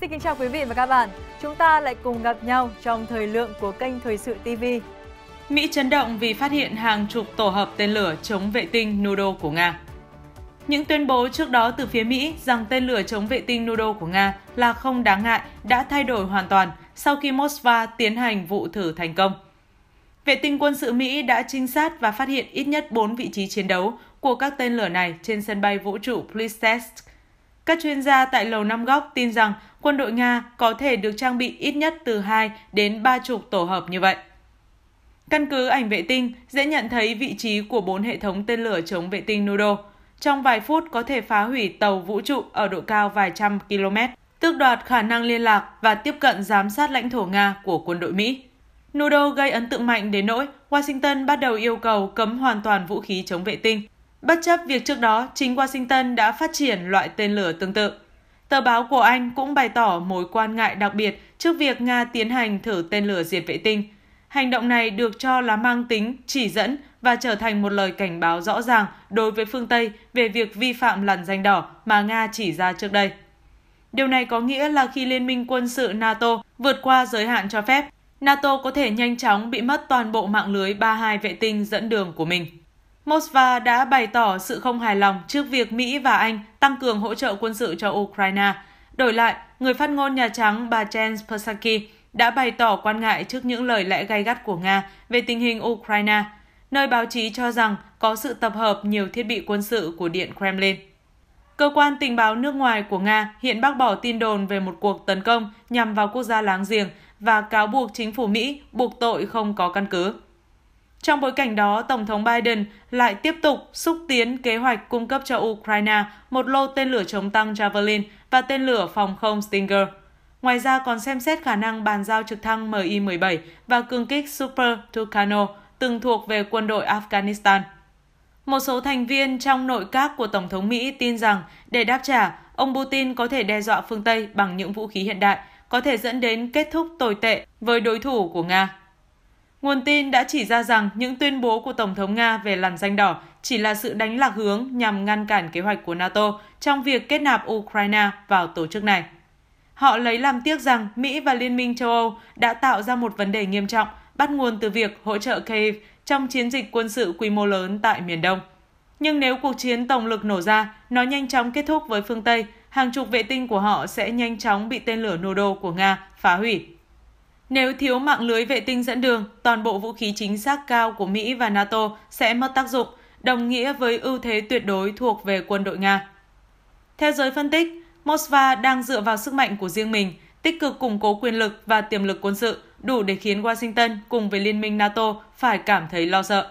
Xin kính chào quý vị và các bạn. Chúng ta lại cùng gặp nhau trong thời lượng của kênh Thời sự TV. Mỹ chấn động vì phát hiện hàng chục tổ hợp tên lửa chống vệ tinh Nudo của Nga. Những tuyên bố trước đó từ phía Mỹ rằng tên lửa chống vệ tinh Nudo của Nga là không đáng ngại đã thay đổi hoàn toàn sau khi Moscow tiến hành vụ thử thành công. Vệ tinh quân sự Mỹ đã trinh sát và phát hiện ít nhất 4 vị trí chiến đấu của các tên lửa này trên sân bay vũ trụ Plesetsk. Các chuyên gia tại Lầu Năm Góc tin rằng quân đội Nga có thể được trang bị ít nhất từ 2 đến 3 chục tổ hợp như vậy. Căn cứ ảnh vệ tinh, dễ nhận thấy vị trí của bốn hệ thống tên lửa chống vệ tinh Nudo. Trong vài phút có thể phá hủy tàu vũ trụ ở độ cao vài trăm km, tước đoạt khả năng liên lạc và tiếp cận giám sát lãnh thổ Nga của quân đội Mỹ. Nudo gây ấn tượng mạnh đến nỗi Washington bắt đầu yêu cầu cấm hoàn toàn vũ khí chống vệ tinh, bất chấp việc trước đó chính Washington đã phát triển loại tên lửa tương tự. Tờ báo của Anh cũng bày tỏ mối quan ngại đặc biệt trước việc Nga tiến hành thử tên lửa diệt vệ tinh. Hành động này được cho là mang tính chỉ dẫn và trở thành một lời cảnh báo rõ ràng đối với phương Tây về việc vi phạm lằn danh đỏ mà Nga chỉ ra trước đây. Điều này có nghĩa là khi Liên minh quân sự NATO vượt qua giới hạn cho phép, NATO có thể nhanh chóng bị mất toàn bộ mạng lưới 32 vệ tinh dẫn đường của mình. Moscow đã bày tỏ sự không hài lòng trước việc Mỹ và Anh tăng cường hỗ trợ quân sự cho Ukraine. Đổi lại, người phát ngôn Nhà Trắng bà Jen Psaki đã bày tỏ quan ngại trước những lời lẽ gay gắt của Nga về tình hình Ukraine, nơi báo chí cho rằng có sự tập hợp nhiều thiết bị quân sự của Điện Kremlin. Cơ quan tình báo nước ngoài của Nga hiện bác bỏ tin đồn về một cuộc tấn công nhằm vào quốc gia láng giềng và cáo buộc chính phủ Mỹ buộc tội không có căn cứ. Trong bối cảnh đó, Tổng thống Biden lại tiếp tục xúc tiến kế hoạch cung cấp cho Ukraine một lô tên lửa chống tăng Javelin và tên lửa phòng không Stinger. Ngoài ra còn xem xét khả năng bàn giao trực thăng Mi-17 và cường kích Super Tucano từng thuộc về quân đội Afghanistan. Một số thành viên trong nội các của Tổng thống Mỹ tin rằng để đáp trả, ông Putin có thể đe dọa phương Tây bằng những vũ khí hiện đại, có thể dẫn đến kết thúc tồi tệ với đối thủ của Nga. Nguồn tin đã chỉ ra rằng những tuyên bố của Tổng thống Nga về làn danh đỏ chỉ là sự đánh lạc hướng nhằm ngăn cản kế hoạch của NATO trong việc kết nạp Ukraine vào tổ chức này. Họ lấy làm tiếc rằng Mỹ và Liên minh châu Âu đã tạo ra một vấn đề nghiêm trọng bắt nguồn từ việc hỗ trợ Kyiv trong chiến dịch quân sự quy mô lớn tại miền Đông. Nhưng nếu cuộc chiến tổng lực nổ ra, nó nhanh chóng kết thúc với phương Tây, hàng chục vệ tinh của họ sẽ nhanh chóng bị tên lửa Nô-đô của Nga phá hủy. Nếu thiếu mạng lưới vệ tinh dẫn đường, toàn bộ vũ khí chính xác cao của Mỹ và NATO sẽ mất tác dụng, đồng nghĩa với ưu thế tuyệt đối thuộc về quân đội Nga. Theo giới phân tích, Moscow đang dựa vào sức mạnh của riêng mình, tích cực củng cố quyền lực và tiềm lực quân sự, đủ để khiến Washington cùng với Liên minh NATO phải cảm thấy lo sợ.